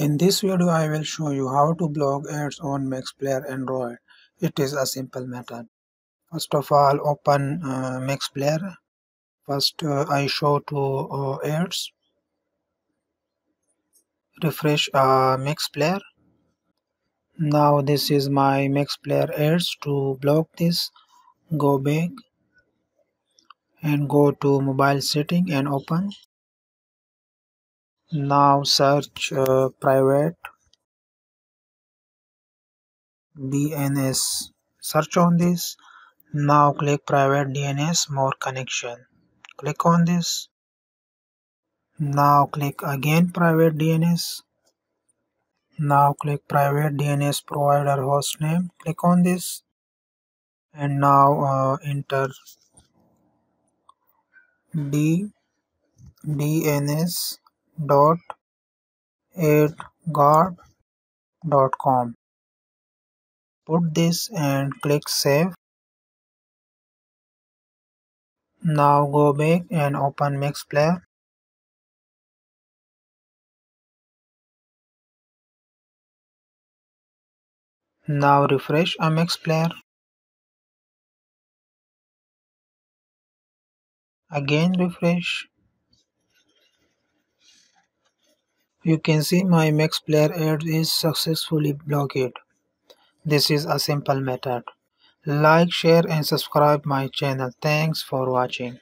In this video I will show you how to block ads on MX Player Android. It is a simple method. First of all open uh, MX Player. First uh, I show to uh, ads. Refresh uh, MX Player. Now this is my MX Player ads. To block this go back and go to mobile setting and open now search uh, private DNS search on this. Now click private DNS more connection. Click on this. Now click again private DNS now click private DNS provider hostname click on this. And now uh, enter D DNS dot dot com. Put this and click save. Now go back and open MX Player now refresh a MX Player again refresh You can see my MX Player ad is successfully blocked. This is a simple method. Like, share and subscribe my channel. Thanks for watching.